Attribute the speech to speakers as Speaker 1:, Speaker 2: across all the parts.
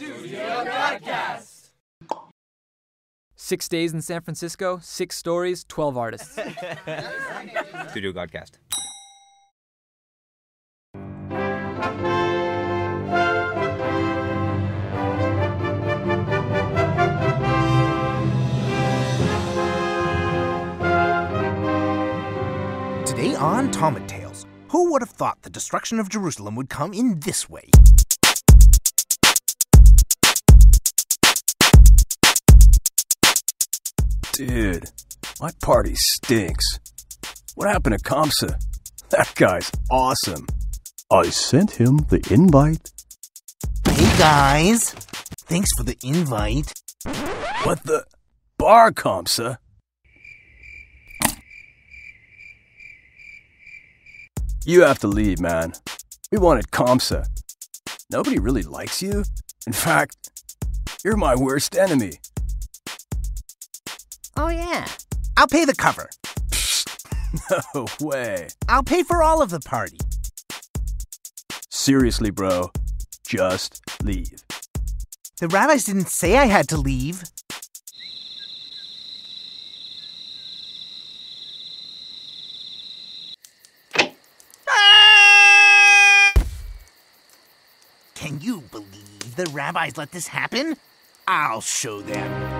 Speaker 1: Studio Godcast.
Speaker 2: Six days in San Francisco, six stories, 12 artists.
Speaker 3: Studio Godcast.
Speaker 4: Today on Talmud Tales, who would have thought the destruction of Jerusalem would come in this way?
Speaker 5: Dude, my party stinks. What happened to Kamtza? That guy's awesome. I sent him the invite.
Speaker 4: Hey guys, thanks for the invite.
Speaker 5: What the? Bar Kamtza? You have to leave, man. We wanted Kamtza. Nobody really likes you. In fact, you're my worst enemy.
Speaker 4: Oh yeah. I'll pay the cover.
Speaker 5: No way.
Speaker 4: I'll pay for all of the party.
Speaker 5: Seriously, bro. Just leave.
Speaker 4: The rabbis didn't say I had to leave. Can you believe the rabbis let this happen? I'll show them.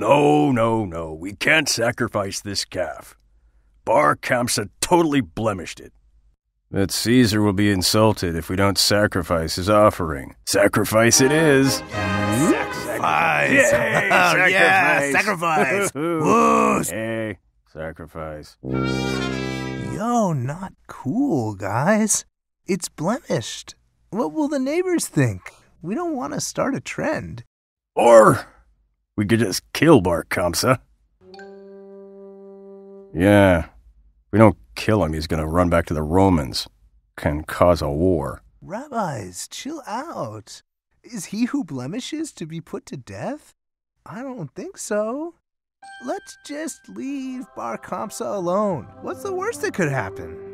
Speaker 5: No, no, no. We can't sacrifice this calf. Bar Kamtza totally blemished it. That Caesar will be insulted if we don't sacrifice his offering. Sacrifice it is.
Speaker 4: Sacrifice!
Speaker 5: Yay,
Speaker 4: Oh, yeah, sacrifice!
Speaker 5: Hey, sacrifice.
Speaker 4: Yo, not cool, guys. It's blemished. What will the neighbors think? We don't want to start a trend.
Speaker 5: Or we could just kill Bar Kamtza. Yeah. If we don't kill him, he's gonna run back to the Romans. Can cause a war.
Speaker 4: Rabbis, chill out. Is he who blemishes to be put to death? I don't think so. Let's just leave Bar Kamtza alone. What's the worst that could happen?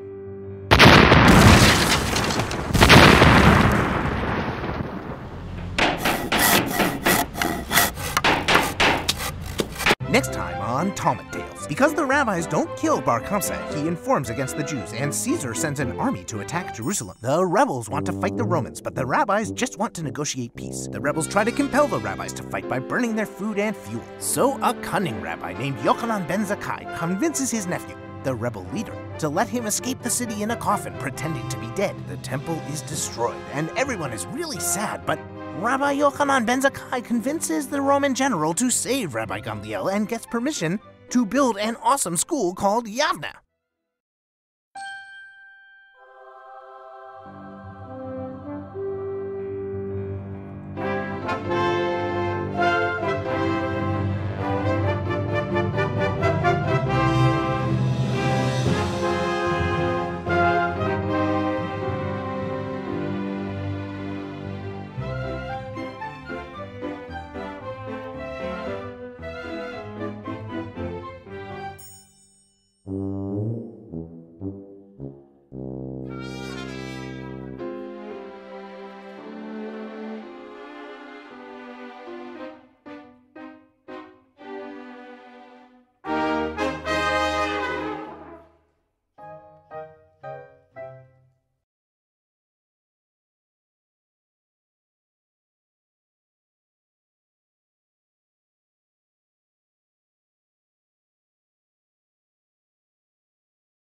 Speaker 4: Next time on Talmud Tales. Because the rabbis don't kill Bar Kamtza, he informs against the Jews, and Caesar sends an army to attack Jerusalem. The rebels want to fight the Romans, but the rabbis just want to negotiate peace. The rebels try to compel the rabbis to fight by burning their food and fuel. So a cunning rabbi named Yochanan ben Zakkai convinces his nephew, the rebel leader, to let him escape the city in a coffin pretending to be dead. The temple is destroyed, and everyone is really sad, but Rabbi Yochanan ben Zakkai convinces the Roman general to save Rabbi Gamliel and gets permission to build an awesome school called Yavneh.